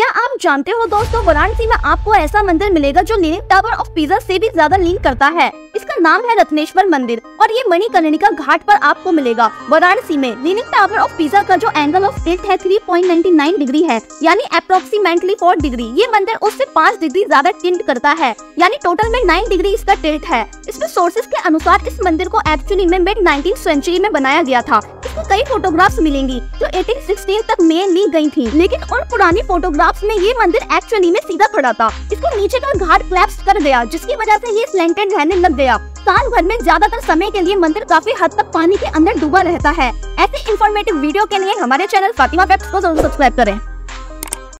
क्या आप जानते हो दोस्तों, वाराणसी में आपको ऐसा मंदिर मिलेगा जो लीनिंग टावर ऑफ़ पीजा से भी ज़्यादा लिंक करता है। इसका नाम है रत्नेश्वर मंदिर और ये मणिकर्णिका घाट पर आपको मिलेगा। वाराणसी में लीनिंग टावर ऑफ़ पीजा का जो एंगल ऑफ़ टिल्ट है 3.99 डिग्री है, यानी अप्रोक्सीमेटली 4 डिग्री ये मंदिर उससे 5 डिग्री ज़्यादा टिल्ट करता है, यानी टोटल में 9 डिग्री इसका टिल्ट है। इसमें सोर्सेज के अनुसार इस मंदिर को एक्चुअली में मिड नाइनटीन सेंचुरी में बनाया गया था। इसको कई फोटोग्राफ्स मिलेंगी, जो 1816 तक में ली गई थी। लेकिन उन पुरानी फोटोग्राफ्स में ये मंदिर एक्चुअली में सीधा खड़ा था। इसको नीचे का घाट क्लैप्स कर गया, जिसकी वजह से ये स्लेंटेड रहने लग गया। साल भर में ज़्यादातर समय के लिए मंदिर काफ़ी हद तक पानी के अंदर डूबा रहता है। ऐसे इन्फॉर्मेटिव वीडियो के लिए हमारे चैनल फातिमा फैक्ट्स को ज़रूर सब्सक्राइब करें।